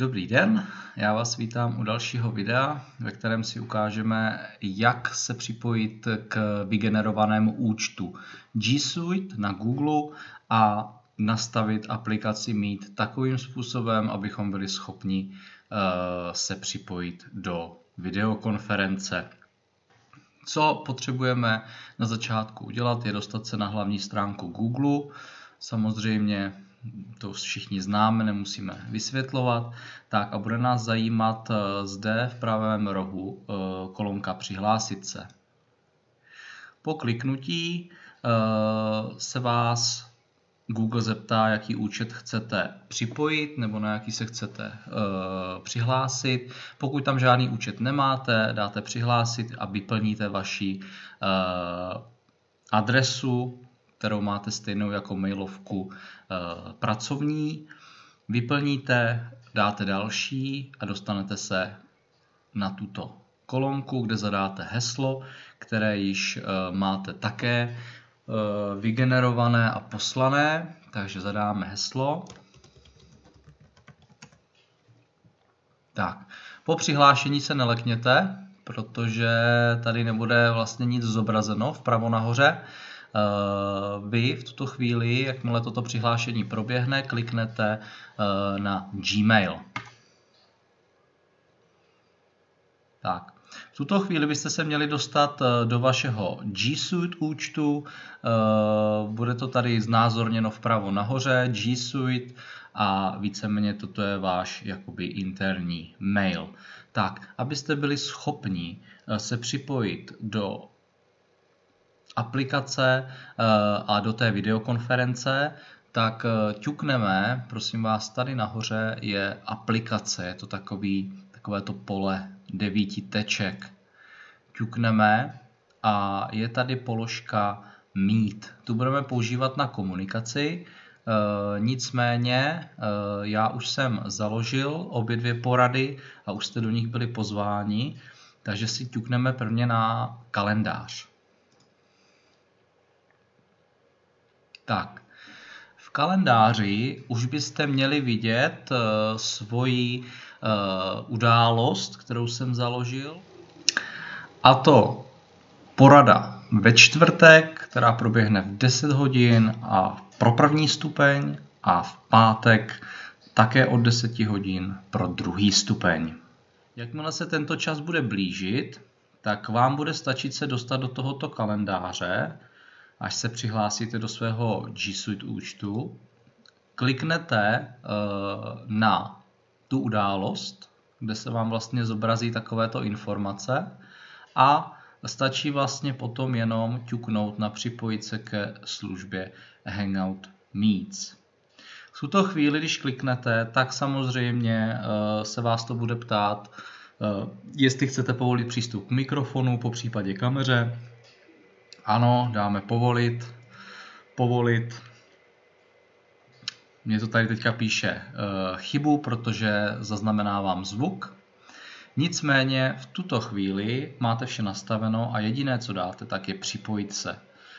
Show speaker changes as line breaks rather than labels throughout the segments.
Dobrý den, já vás vítám u dalšího videa, ve kterém si ukážeme, jak se připojit k vygenerovanému účtu G Suite na Google a nastavit aplikaci Meet takovým způsobem, abychom byli schopni uh, se připojit do videokonference. Co potřebujeme na začátku udělat, je dostat se na hlavní stránku Google, samozřejmě to všichni známe, nemusíme vysvětlovat. Tak a bude nás zajímat eh, zde v pravém rohu eh, kolonka přihlásit se. Po kliknutí eh, se vás Google zeptá, jaký účet chcete připojit nebo na jaký se chcete přihlásit. Pokud tam žádný účet nemáte, dáte přihlásit a vyplníte vaši adresu, kterou máte stejnou jako mailovku eh, pracovní. Vyplníte, dáte další a dostanete se na tuto kolonku, kde zadáte heslo, které již eh, máte také eh, vygenerované a poslané. Takže zadáme heslo. Tak, po přihlášení se nelekněte, protože tady nebude vlastně nic zobrazeno vpravo nahoře. Eh, vy v tuto chvíli, jakmile toto přihlášení proběhne, kliknete eh, na Gmail. Tak. V tuto chvíli byste se měli dostat eh, do vašeho G Suite účtu. Bude to tady znázorněno vpravo nahoře, G Suite a víceméně toto je váš jakoby interní mail. Tak, abyste byli schopni se připojit do aplikace eh, a do té videokonference, tak eh, ťukneme, prosím vás, tady nahoře je aplikace, je to takový, takové to pole devíti teček. Ťukneme a je tady položka Meet. Tu budeme používat na komunikaci, e, nicméně já už jsem založil obě dvě porady a už jste do nich byli pozváni, takže si ťukneme prvně na kalendář. Tak, v kalendáři už byste měli vidět uh, svoji uh, událost, kterou jsem založil. A to porada ve čtvrtek, která proběhne v 10 hodin a pro první stupeň a v pátek také od 10 hodin pro druhý stupeň. Jakmile se tento čas bude blížit, tak vám bude stačit se dostat do tohoto kalendáře až se přihlásíte do svého G Suite účtu, kliknete eh, na tu událost, kde se vám vlastně zobrazí takovéto informace a stačí vlastně potom jenom ťuknout na připojit se ke službě Hangout Meets. V tuto chvíli, když kliknete, tak samozřejmě eh, se vás to bude ptát, eh, jestli chcete povolit přístup k mikrofonu, po případě kameře, ano, dáme povolit, povolit. Mně to tady teďka píše uh, chybu, protože zaznamenávám zvuk. Nicméně v tuto chvíli máte vše nastaveno a jediné, co dáte, tak je připojit se.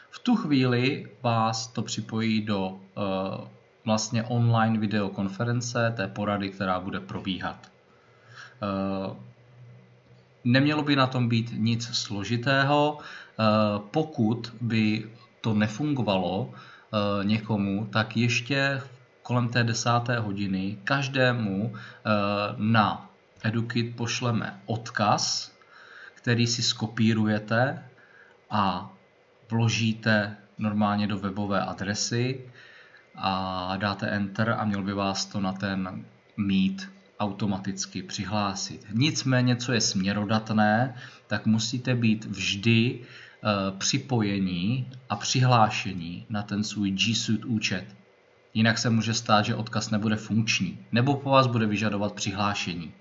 V tu chvíli vás to připojí do uh, vlastně online videokonference té porady, která bude probíhat. Nemělo by na tom být nic složitého. Eh, pokud by to nefungovalo eh, někomu, tak ještě kolem té desáté hodiny každému eh, na EduKit pošleme odkaz, který si skopírujete a vložíte normálně do webové adresy a dáte Enter a měl by vás to na ten Meet automaticky přihlásit. Nicméně, co je směrodatné, tak musíte být vždy Eh, připojení a přihlášení na ten svůj G Suite účet. Jinak se může stát, že odkaz nebude funkční, nebo po vás bude vyžadovat přihlášení.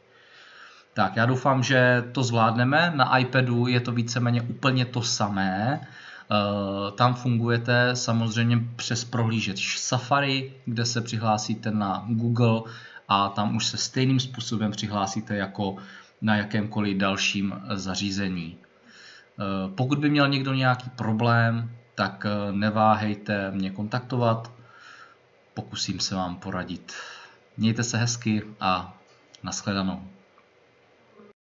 Tak, já doufám, že to zvládneme. Na iPadu je to víceméně úplně to samé. Eh, tam fungujete samozřejmě přes prohlížeč Safari, kde se přihlásíte na Google a tam už se stejným způsobem přihlásíte jako na jakémkoliv dalším zařízení. Eh, pokud by měl někdo nějaký problém, tak eh, neváhejte mě kontaktovat, pokusím se vám poradit. Mějte se hezky a Naschledanou.